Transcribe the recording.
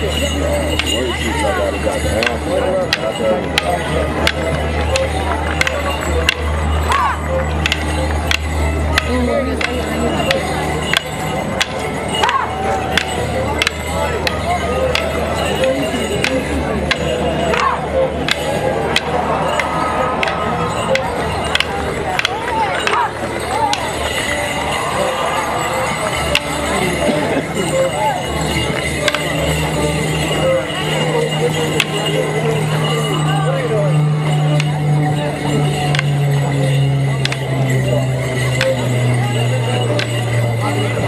Worship like I. Yeah.